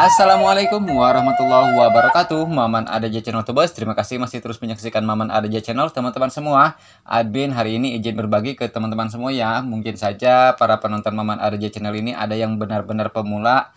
Assalamualaikum warahmatullahi wabarakatuh. Maman Adaja Channel Tubas Terima kasih masih terus menyaksikan Maman Adaja Channel. Teman-teman semua Admin hari ini izin berbagi ke teman-teman semua ya. Mungkin saja para penonton Maman Adaja Channel ini Ada yang benar-benar pemula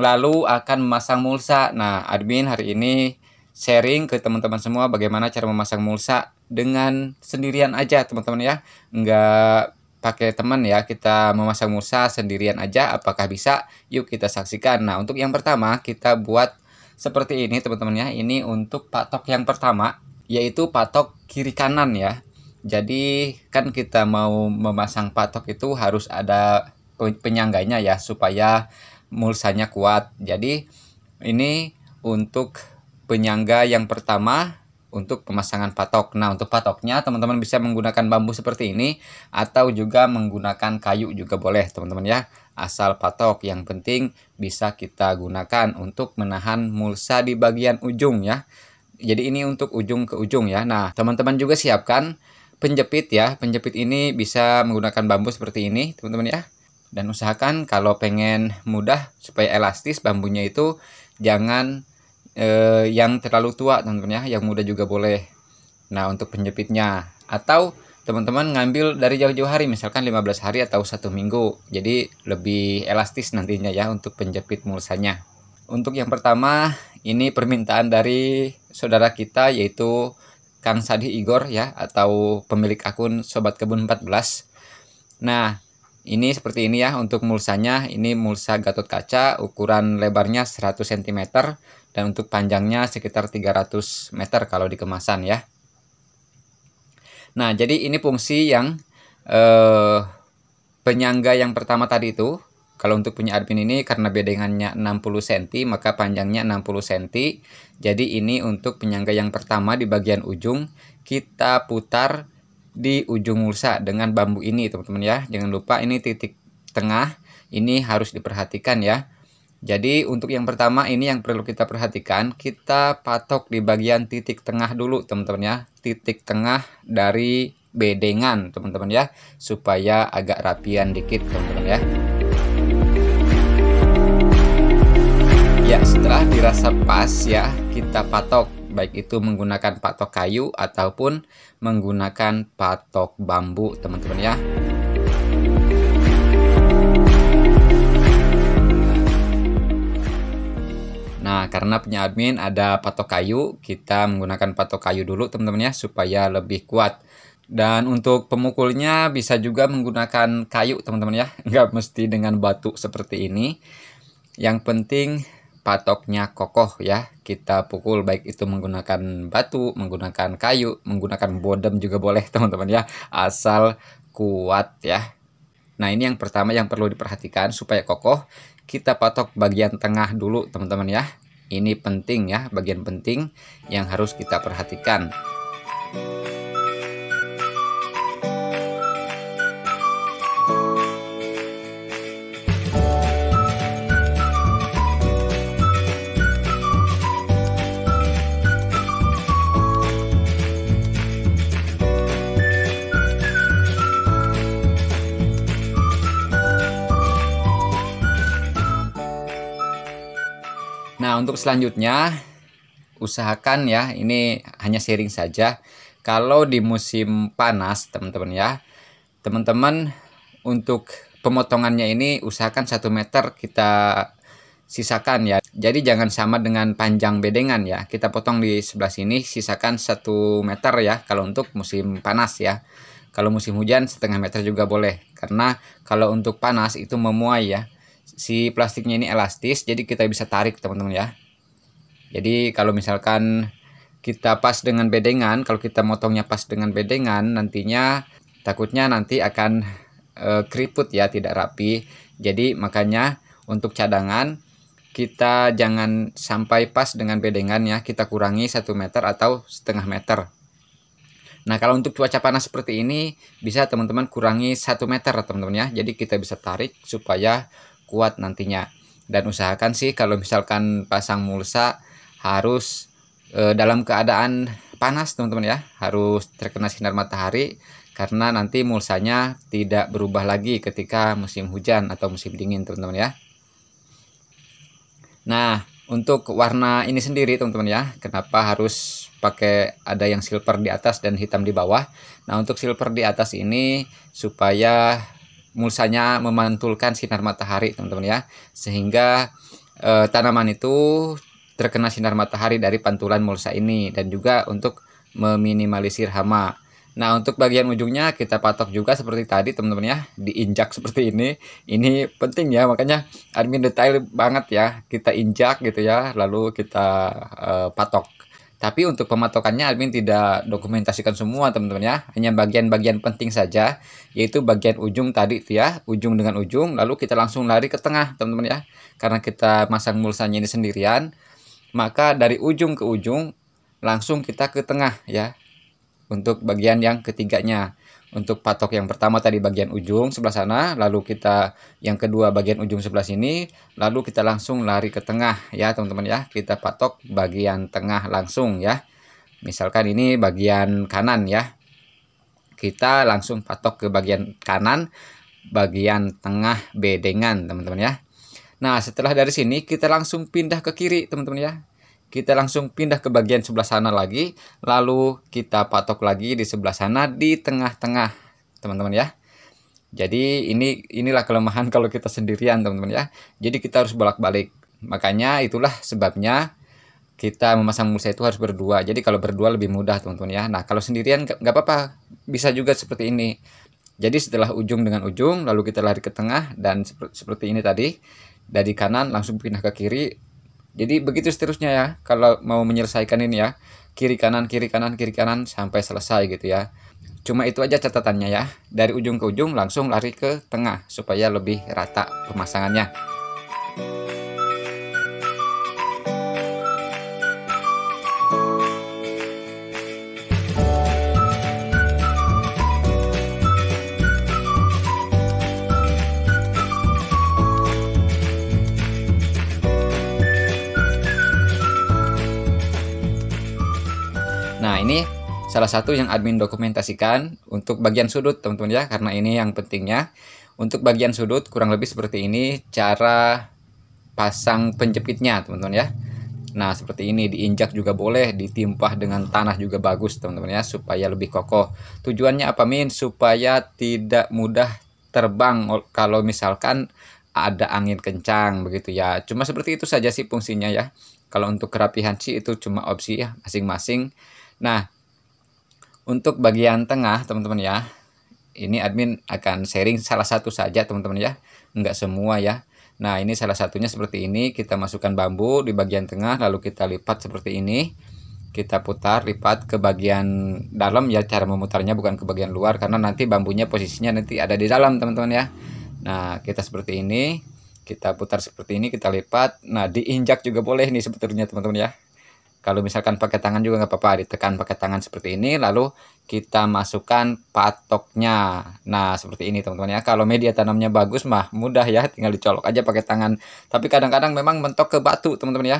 Lalu akan memasang mulsa. Nah admin hari ini sharing ke teman-teman semua Bagaimana cara memasang mulsa Dengan sendirian aja teman-teman ya. Enggak pakai teman ya kita memasang musa sendirian aja apakah bisa? Yuk kita saksikan. Nah untuk yang pertama kita buat seperti ini teman-teman ya ini untuk patok yang pertama yaitu patok kiri kanan ya. Jadi kan kita mau memasang patok itu harus ada penyangganya ya supaya mulsanya kuat. Jadi ini untuk penyangga yang pertama untuk pemasangan patok. Nah, untuk patoknya teman-teman bisa menggunakan bambu seperti ini atau juga menggunakan kayu juga boleh, teman-teman ya. Asal patok yang penting bisa kita gunakan untuk menahan mulsa di bagian ujung ya. Jadi ini untuk ujung ke ujung ya. Nah, teman-teman juga siapkan penjepit ya. Penjepit ini bisa menggunakan bambu seperti ini, teman-teman ya. Dan usahakan kalau pengen mudah supaya elastis bambunya itu jangan eh, yang terlalu tua teman-teman ya yang muda juga boleh. Nah untuk penjepitnya. Atau teman-teman ngambil dari jauh-jauh hari misalkan 15 hari atau satu minggu. Jadi lebih elastis nantinya ya untuk penjepit mulsanya. Untuk yang pertama ini permintaan dari saudara kita yaitu Kang Sadi Igor ya atau pemilik akun Sobat Kebun 14 nah ini seperti ini ya untuk mulsanya ini mulsa gatot kaca ukuran lebarnya 100 cm dan untuk panjangnya sekitar 300 meter kalau di kemasan ya. Nah, jadi ini fungsi yang eh, penyangga yang pertama tadi itu. Kalau untuk punya admin ini karena bedengannya 60 cm maka panjangnya 60 cm. Jadi ini untuk penyangga yang pertama di bagian ujung kita putar di ujung mulsa dengan bambu ini teman-teman ya. Jangan lupa ini titik tengah ini harus diperhatikan ya jadi untuk yang pertama ini yang perlu kita perhatikan, kita patok di bagian titik tengah dulu teman-teman ya. Titik tengah dari bedengan teman-teman ya, supaya agak rapian dikit teman-teman ya. Ya setelah dirasa pas ya, kita patok baik itu menggunakan patok kayu ataupun menggunakan patok bambu teman-teman ya. Nah, karena punya admin ada patok kayu, kita menggunakan patok kayu dulu teman-teman ya supaya lebih kuat. Dan untuk pemukulnya bisa juga menggunakan kayu teman-teman ya, nggak mesti dengan batu seperti ini. Yang penting patoknya kokoh ya. Kita pukul baik itu menggunakan batu, menggunakan kayu, menggunakan bodem juga boleh teman-teman ya, asal kuat ya. Nah, ini yang pertama yang perlu diperhatikan supaya kokoh kita patok bagian tengah dulu teman-teman ya ini penting ya bagian penting yang harus kita perhatikan Untuk selanjutnya usahakan ya, ini hanya sharing saja. Kalau di musim panas, teman-teman ya, teman-teman untuk pemotongannya ini usahakan satu meter kita sisakan ya. Jadi jangan sama dengan panjang bedengan ya. Kita potong di sebelah sini, sisakan satu meter ya. Kalau untuk musim panas ya. Kalau musim hujan setengah meter juga boleh. Karena kalau untuk panas itu memuai ya si plastiknya ini elastis jadi kita bisa tarik teman-teman ya. Jadi kalau misalkan kita pas dengan bedengan kalau kita motongnya pas dengan bedengan nantinya takutnya nanti akan e, keriput ya tidak rapi. Jadi makanya untuk cadangan kita jangan sampai pas dengan bedengan ya. Kita kurangi satu meter atau setengah meter. Nah kalau untuk cuaca panas seperti ini bisa teman-teman kurangi satu meter teman-teman ya. Jadi kita bisa tarik supaya kuat nantinya. Dan usahakan sih kalau misalkan pasang mulsa harus e, dalam keadaan panas teman-teman ya. Harus terkena sinar matahari karena nanti mulsanya tidak berubah lagi ketika musim hujan atau musim dingin teman-teman ya. Nah, untuk warna ini sendiri teman-teman ya, kenapa harus pakai ada yang silver di atas dan hitam di bawah? Nah, untuk silver di atas ini supaya mulsanya memantulkan sinar matahari teman-teman ya, sehingga eh, tanaman itu terkena sinar matahari dari pantulan mulsa ini dan juga untuk meminimalisir hama. Nah, untuk bagian ujungnya kita patok juga seperti tadi teman-teman ya, diinjak seperti ini. Ini penting ya, makanya admin detail banget ya. Kita injak gitu ya, lalu kita uh, patok. Tapi untuk pematokannya admin tidak dokumentasikan semua teman-teman ya. Hanya bagian-bagian penting saja, yaitu bagian ujung tadi ya, ujung dengan ujung, lalu kita langsung lari ke tengah teman-teman ya. Karena kita masang mulsanya ini sendirian, maka dari ujung ke ujung langsung kita ke tengah ya untuk bagian yang ketiganya untuk patok yang pertama tadi bagian ujung sebelah sana lalu kita yang kedua bagian ujung sebelah sini lalu kita langsung lari ke tengah ya teman-teman ya. Kita patok bagian tengah langsung ya. Misalkan ini bagian kanan ya. Kita langsung patok ke bagian kanan bagian tengah bedengan teman-teman ya. Nah setelah dari sini kita langsung pindah ke kiri teman-teman ya kita langsung pindah ke bagian sebelah sana lagi lalu kita patok lagi di sebelah sana di tengah-tengah teman-teman ya. Jadi ini inilah kelemahan kalau kita sendirian teman-teman ya. Jadi kita harus bolak-balik. Makanya itulah sebabnya kita memasang mulsa itu harus berdua. Jadi kalau berdua lebih mudah teman-teman ya. Nah kalau sendirian nggak apa-apa. Bisa juga seperti ini. Jadi setelah ujung dengan ujung lalu kita lari ke tengah dan seperti ini tadi. Dari kanan langsung pindah ke kiri jadi begitu seterusnya ya kalau mau menyelesaikan ini ya. Kiri kanan kiri kanan kiri kanan sampai selesai gitu ya. Cuma itu aja catatannya ya. Dari ujung ke ujung langsung lari ke tengah supaya lebih rata pemasangannya. Salah satu yang admin dokumentasikan untuk bagian sudut, teman-teman ya, karena ini yang pentingnya. Untuk bagian sudut kurang lebih seperti ini cara pasang penjepitnya, teman-teman ya. Nah, seperti ini diinjak juga boleh, ditimpah dengan tanah juga bagus, teman-teman ya, supaya lebih kokoh. Tujuannya apa, Min? Supaya tidak mudah terbang kalau misalkan ada angin kencang begitu ya. Cuma seperti itu saja sih fungsinya ya. Kalau untuk kerapihan sih itu cuma opsi ya masing-masing. Nah, untuk bagian tengah teman-teman ya, ini admin akan sharing salah satu saja teman-teman ya, enggak semua ya. Nah, ini salah satunya seperti ini, kita masukkan bambu di bagian tengah, lalu kita lipat seperti ini. Kita putar, lipat ke bagian dalam ya, cara memutarnya bukan ke bagian luar, karena nanti bambunya posisinya nanti ada di dalam teman-teman ya. Nah, kita seperti ini, kita putar seperti ini, kita lipat. Nah, diinjak juga boleh nih sebetulnya teman-teman ya kalau misalkan pakai tangan juga nggak apa-apa ditekan pakai tangan seperti ini lalu kita masukkan patoknya. Nah seperti ini teman-teman ya. Kalau media tanamnya bagus mah mudah ya. Tinggal dicolok aja pakai tangan. Tapi kadang-kadang memang mentok ke batu teman-teman ya.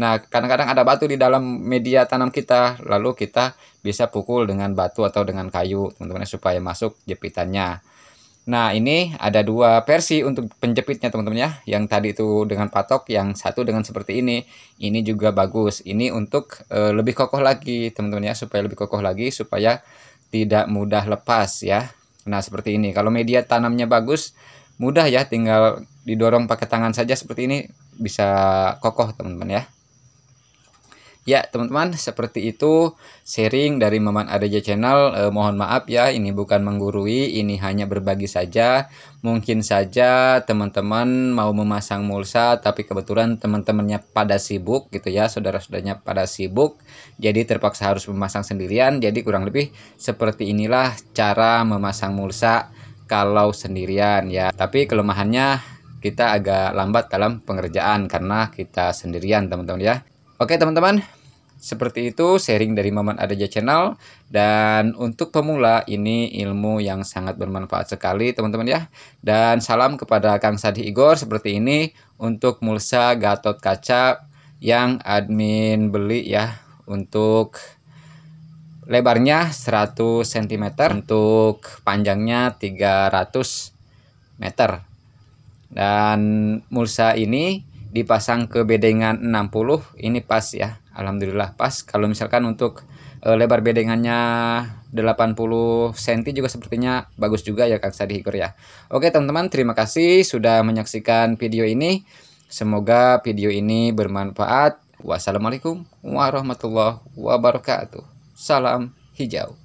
Nah kadang-kadang ada batu di dalam media tanam kita lalu kita bisa pukul dengan batu atau dengan kayu teman-teman ya, supaya masuk jepitannya Nah, ini ada dua versi untuk penjepitnya teman-teman ya. Yang tadi itu dengan patok, yang satu dengan seperti ini. Ini juga bagus. Ini untuk e, lebih kokoh lagi teman-teman ya, supaya lebih kokoh lagi supaya tidak mudah lepas ya. Nah, seperti ini. Kalau media tanamnya bagus, mudah ya tinggal didorong pakai tangan saja seperti ini bisa kokoh teman-teman ya. Ya, teman-teman, seperti itu sharing dari Maman Adeja Channel. Eh, mohon maaf ya, ini bukan menggurui, ini hanya berbagi saja. Mungkin saja teman-teman mau memasang mulsa, tapi kebetulan teman-temannya pada sibuk gitu ya, saudara-saudaranya pada sibuk, jadi terpaksa harus memasang sendirian. Jadi kurang lebih seperti inilah cara memasang mulsa kalau sendirian ya. Tapi kelemahannya kita agak lambat dalam pengerjaan karena kita sendirian teman-teman ya. Oke teman-teman, seperti itu sharing dari Maman Adaja Channel dan untuk pemula ini ilmu yang sangat bermanfaat sekali teman-teman ya. Dan salam kepada Kang Sadi Igor seperti ini untuk mulsa Gatot Kaca yang admin beli ya untuk lebarnya 100 cm untuk panjangnya 300 meter. Dan mulsa ini dipasang ke bedengan 60 ini pas ya Alhamdulillah pas. Kalau misalkan untuk e, lebar bedengannya 80 cm juga sepertinya bagus juga ya Kang Sadi ya. Oke teman-teman terima kasih sudah menyaksikan video ini. Semoga video ini bermanfaat. Wassalamualaikum warahmatullahi wabarakatuh. Salam hijau